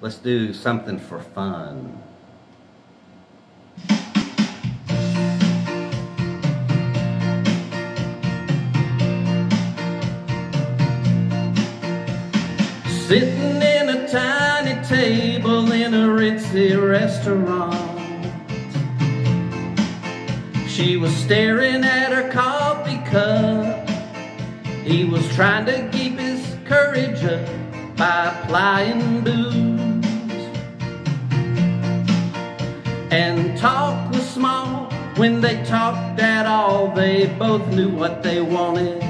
let's do something for fun. Sitting in a tiny table in a ritzy restaurant. She was staring at her coffee cup. He was trying to keep his courage up by applying booze. And talk was small when they talked at all. They both knew what they wanted.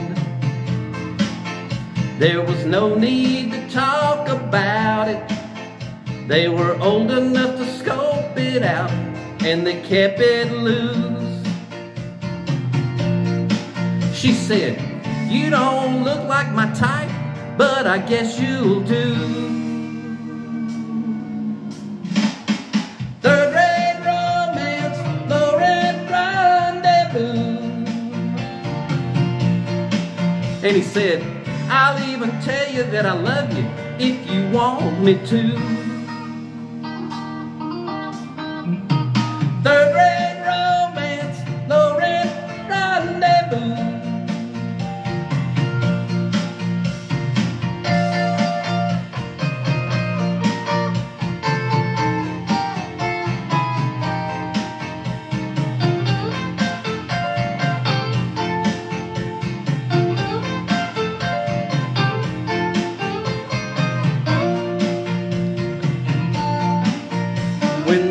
There was no need to talk about it. They were old enough to scope it out, and they kept it loose. She said, You don't look like my type, but I guess you'll do. And he said, I'll even tell you that I love you if you want me to.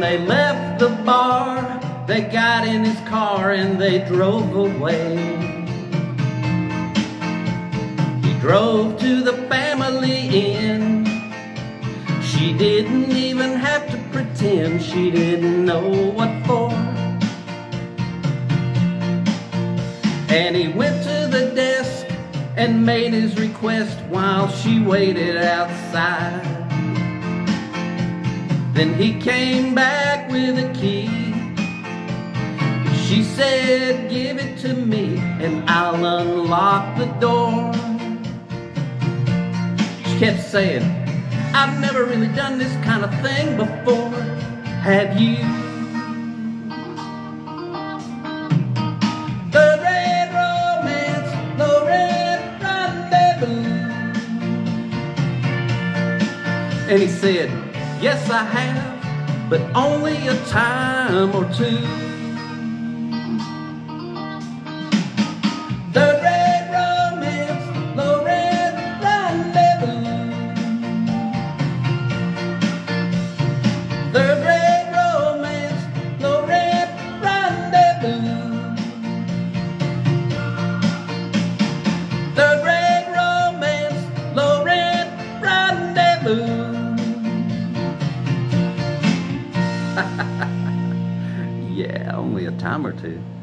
They left the bar, they got in his car and they drove away. He drove to the family inn. She didn't even have to pretend she didn't know what for. And he went to the desk and made his request while she waited outside. Then he came back with a key. She said, Give it to me and I'll unlock the door. She kept saying, I've never really done this kind of thing before. Have you? Third rate romance, rendezvous. And he said, Yes, I have, but only a time or two. Yeah, only a time or two.